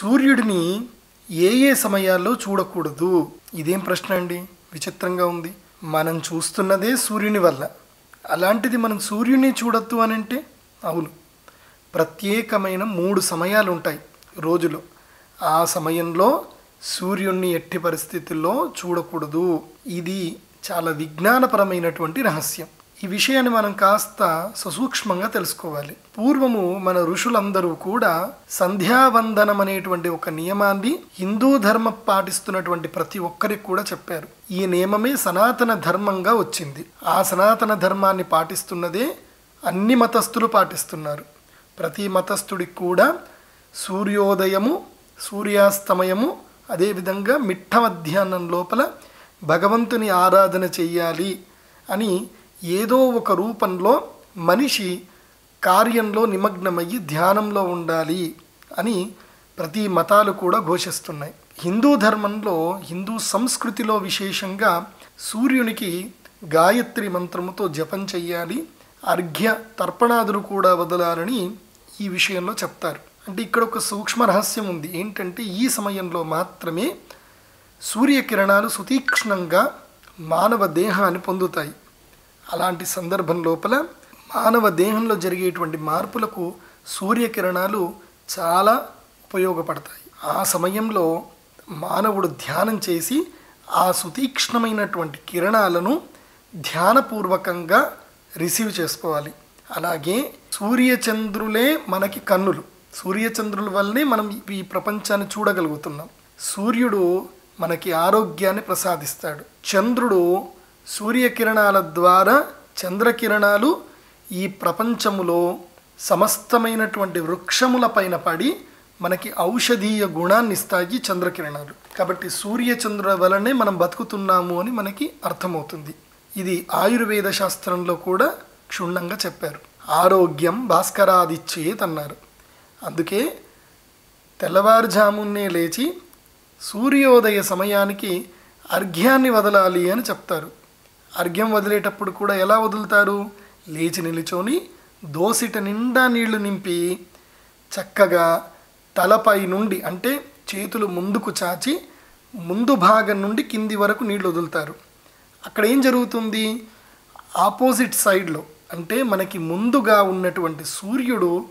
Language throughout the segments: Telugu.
సూర్యుడిని ఏ ఏ సమయాల్లో చూడకూడదు? ఇదేం ప్రశ్న అండి? విచిత్రంగా ఉంది. మనం చూస్తున్నదే సూర్యుని వల్ల. అలాంటిది మనం సూర్యుని చూడొద్దు అని అంటే అవును. ప్రత్యేకమైన మూడు సమయాలు ఉంటాయి రోజులో. ఆ సమయంలో సూర్యుణ్ణి ఎట్టి పరిస్థితుల్లో చూడకూడదు. ఇది చాలా విజ్ఞానపరమైనటువంటి రహస్యం. ఈ విషయాన్ని మనం కాస్త ససూక్ష్మంగా తెలుసుకోవాలి. పూర్వము మన ఋషులందరూ కూడా సంధ్యావందనం అనేటువంటి ఒక నియమాన్ని హిందూ ధర్మం పాటిస్తున్నటువంటి ప్రతి ఒక్కరికి కూడా చెప్పారు. ఈ నియమమే సనాతన ధర్మంగా వచ్చింది. ఆ సనాతన ధర్మాన్ని పాటిస్తున్నదే అన్ని మతస్థులు పాటిస్తున్నారు. ప్రతి మతస్థుడికి కూడా సూర్యోదయము సూర్యాస్తమయము అదేవిధంగా మిట్ట మధ్యాహ్నం లోపల భగవంతుని ఆరాధన చెయ్యాలి అని ఏదో ఒక రూపంలో మనిషి కార్యంలో నిమగ్నమయ్యి ధ్యానంలో ఉండాలి అని ప్రతి మతాలు కూడా ఘోషిస్తున్నాయి. హిందూ ధర్మంలో హిందూ సంస్కృతిలో విశేషంగా సూర్యునికి గాయత్రి మంత్రముతో జపం చెయ్యాలి అర్ఘ్య తర్పణాదులు కూడా వదలాలని ఈ విషయంలో చెప్తారు. అంటే ఇక్కడ ఒక సూక్ష్మ రహస్యం ఉంది. ఏంటంటే ఈ సమయంలో మాత్రమే సూర్యకిరణాలు సుతీక్ష్ణంగా మానవ దేహాన్ని పొందుతాయి. అలాంటి సందర్భం లోపల మానవ దేహంలో జరిగేటువంటి మార్పులకు సూర్యకిరణాలు చాలా ఉపయోగపడతాయి. ఆ సమయంలో మానవుడు ధ్యానం చేసి ఆ సుతీక్ష్ణమైనటువంటి కిరణాలను ధ్యానపూర్వకంగా రిసీవ్ చేసుకోవాలి. అలాగే సూర్యచంద్రులే మనకి కన్నులు. సూర్యచంద్రుల వల్లనే మనం ఈ ప్రపంచాన్ని చూడగలుగుతున్నాం. సూర్యుడు మనకి ఆరోగ్యాన్ని ప్రసాదిస్తాడు. చంద్రుడు సూర్యకిరణాల ద్వారా చంద్రకిరణాలు ఈ ప్రపంచములో సమస్తమైనటువంటి వృక్షముల పైన పడి మనకి ఔషధీయ గుణాన్ని ఇస్తాయి చంద్రకిరణాలు. కాబట్టి సూర్యచంద్రుల వలనే మనం బతుకుతున్నాము అని మనకి అర్థమవుతుంది. ఇది ఆయుర్వేద శాస్త్రంలో కూడా క్షుణ్ణంగా చెప్పారు. ఆరోగ్యం భాస్కరాదిచ్చేత్ అన్నారు. అందుకే తెల్లవారుజామున్నే లేచి సూర్యోదయ సమయానికి అర్ఘ్యాన్ని వదలాలి అని చెప్తారు. అర్ఘ్యం వదిలేటప్పుడు కూడా ఎలా వదులుతారు? లేచి నిలుచొని దోసిట నిండా నీళ్ళు నింపి చక్కగా తలపై నుండి అంటే చేతులు ముందుకు చాచి ముందు భాగం నుండి కింది వరకు నీళ్ళు వదులుతారు. అక్కడ ఏం జరుగుతుంది? ఆపోజిట్ సైడ్లో అంటే మనకి ముందుగా ఉన్నటువంటి సూర్యుడు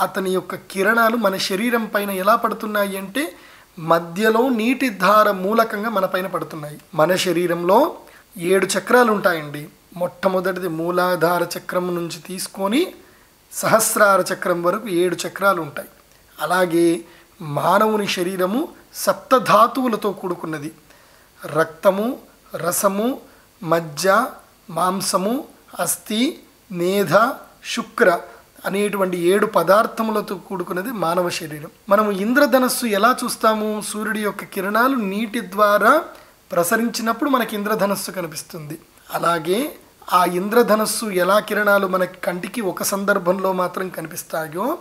అతని యొక్క కిరణాలు మన శరీరం పైన ఎలా పడుతున్నాయి అంటే మధ్యలో నీటి ధార మూలకంగా మన పైన పడుతున్నాయి. మన శరీరంలో ఏడు చక్రాలు ఉంటాయండి మొట్టమొదటిది మూలాధార చక్రం నుంచి తీసుకొని సహస్రార చక్రం వరకు ఏడు చక్రాలు ఉంటాయి అలాగే మానవుని శరీరము సప్తధాతువులతో కూడుకున్నది. రక్తము రసము మజ్జ మాంసము అస్థి మేధ శుక్ర అనేటువంటి ఏడు పదార్థములతో కూడుకున్నది మానవ శరీరం. మనము ఇంద్రధనస్సు ఎలా చూస్తాము? సూర్యుడి యొక్క కిరణాలు నీటి ద్వారా ప్రసరించినప్పుడు మనకి ఇంద్రధనస్సు కనిపిస్తుంది. అలాగే ఆ ఇంద్రధనస్సు ఎలా కిరణాలు మన కంటికి ఒక సందర్భంలో మాత్రం కనిపిస్తాయో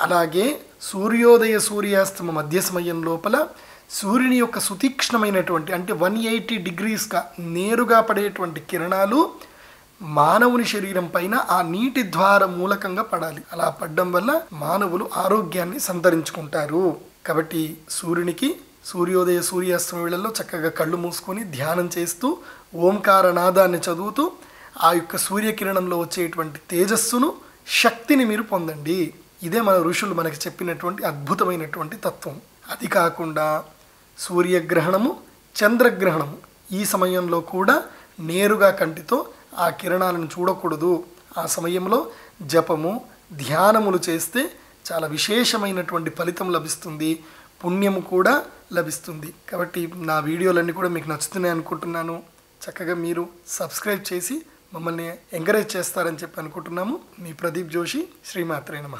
అలాగే సూర్యోదయ సూర్యాస్తమ మధ్య సమయం లోపల సూర్యుని యొక్క సుతీక్ష్ణమైనటువంటి అంటే వన్ ఎయిటీ డిగ్రీస్గా నేరుగా పడేటువంటి కిరణాలు మానవుని శరీరం పైన ఆ నీటి ద్వార మూలకంగా పడాలి. అలా పడడం వల్ల మానవులు ఆరోగ్యాన్ని సంతరించుకుంటారు. కాబట్టి సూర్యునికి సూర్యోదయ సూర్యాస్తమ వేళల్లో చక్కగా కళ్ళు మూసుకొని ధ్యానం చేస్తూ ఓంకార నాదాన్ని చదువుతూ ఆ యొక్క సూర్యకిరణంలో వచ్చేటువంటి తేజస్సును శక్తిని మీరు పొందండి. ఇదే మన ఋషులు మనకి చెప్పినటువంటి అద్భుతమైనటువంటి తత్వం. అది కాకుండా సూర్యగ్రహణము చంద్రగ్రహణము ఈ సమయంలో కూడా నేరుగా కంటితో ఆ కిరణాలను చూడకూడదు. ఆ సమయంలో జపము ధ్యానములు చేస్తే చాలా విశేషమైనటువంటి ఫలితం లభిస్తుంది. పుణ్యము కూడా లభిస్తుంది. కాబట్టి నా వీడియోలన్నీ కూడా మీకు నచ్చుతున్నాయి అనుకుంటున్నాను. చక్కగా మీరు సబ్స్క్రైబ్ చేసి మమ్మల్ని ఎంకరేజ్ చేస్తారని చెప్పి అనుకుంటున్నాము. మీ ప్రదీప్ జోషి శ్రీమాత్రే నమ.